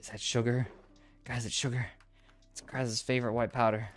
Is that sugar? Guys, it's sugar. It's Kraz's favorite white powder.